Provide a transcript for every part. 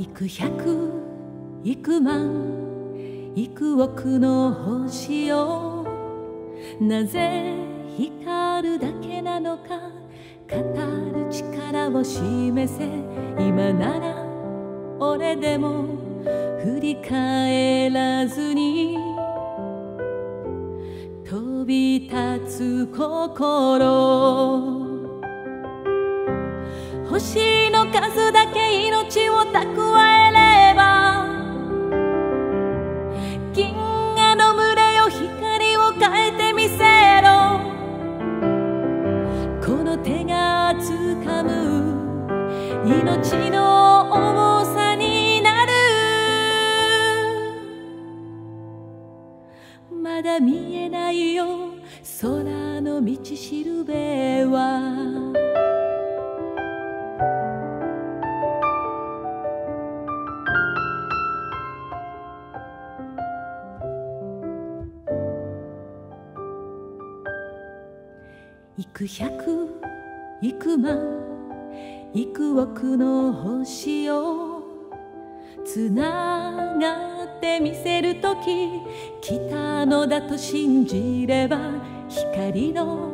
幾百幾万幾億の星をなぜ光るだけなのか語る力を示せ。今なら俺でも振り返らずに飛び立つ心。星のの道しるべは幾百幾万幾億の星をつながってみせるとき来たのだと信じれば光の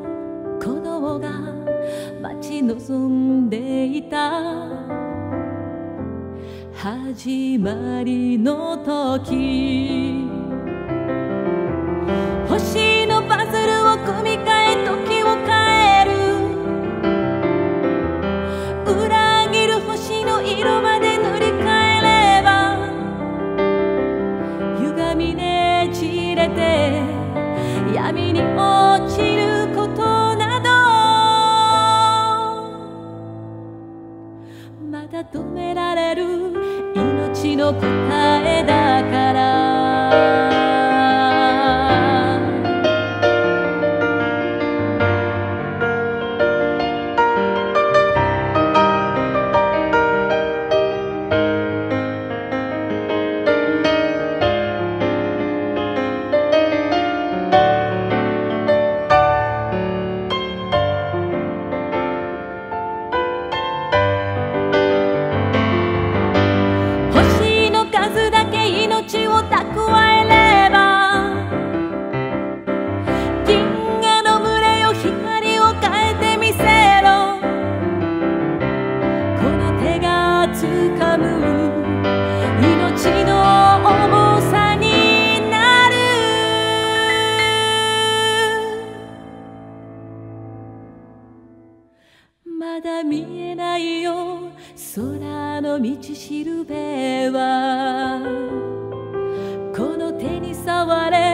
鼓動が待ち望んでいた。始まりの時。れて闇に落ちることなどまだ止められる命の答えだから。掴む命の重さになる。まだ見えないよ。空の道しるべは。この手に触れ。